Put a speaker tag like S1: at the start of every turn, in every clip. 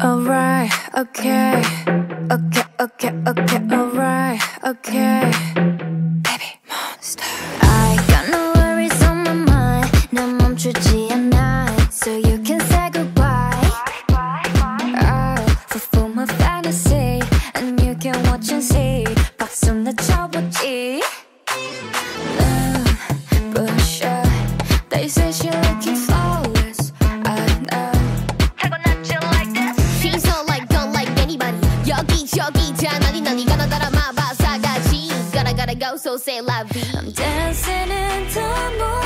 S1: Alright, okay. Okay, okay, okay, alright, okay. So say
S2: la vie
S1: I'm dancing in the moonlight.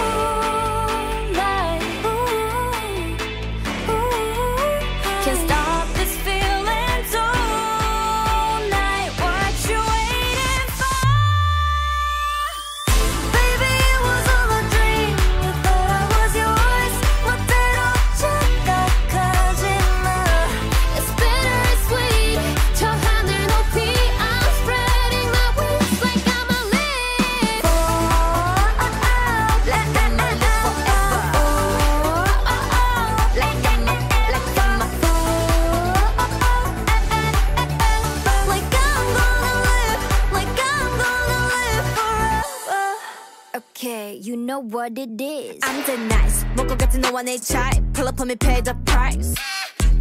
S1: you know what it is.
S3: I'm the nice 먹고 같은 너와 내 type Pull up on me pay the price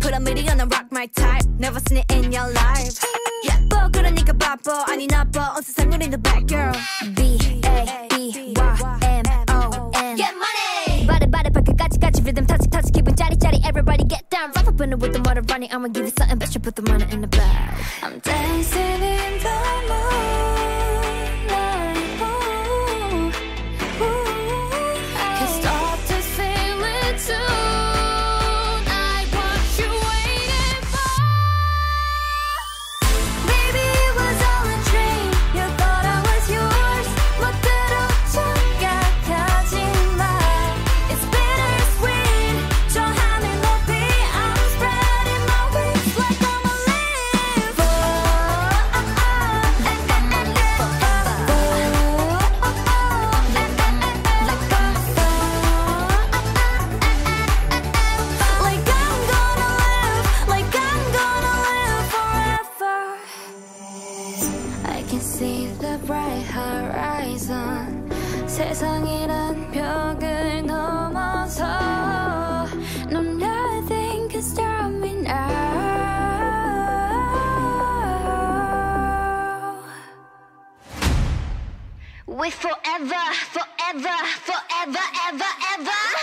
S3: Put a million on rock my type Never seen it in your life 예뻐 그러니까 바빠 아니 나빠 온 세상 우린 the bad girl
S1: B A B Y M O N.
S2: Get money
S1: 바래 바래 발끝까지 까지 rhythm touch touch 기분 짜릿짜릿 everybody get down rough up in it with the motor running I'ma give you something but you put the money in the bag I'm dancing in the see the bright horizon 세상이란 벽을 넘어서 No nothing can stop me now
S2: We forever, forever, forever, ever, ever